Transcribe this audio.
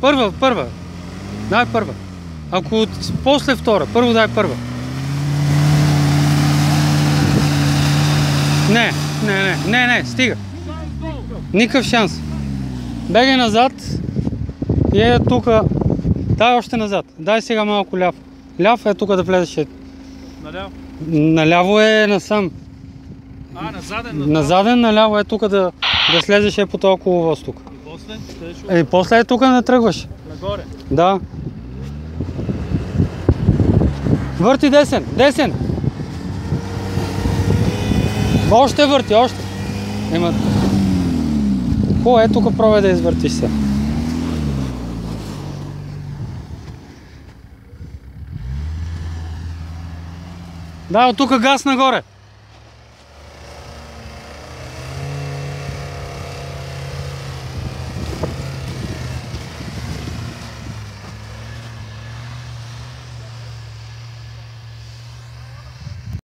Първа, първа. Дай първа. Ако от- после втора, първо дай първа. Не, не, не, не, не, стига. Никакъв шанс. Бегай назад и е тук. Дай още назад. Дай сега малко ляв. Ляв е тук да влезеш. Наляво. Наляво е насам. А, на заден, на На заден наляво е тук да, да слезеш е по този коловоз тук. После, Е, после е тук не тръгваш. нагоре. Да. Върти десен, десен. Още върти, още. Ема. Хубаво, е тук пробвай да извъртиш се. Да, от тук газ нагоре.